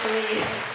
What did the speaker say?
família.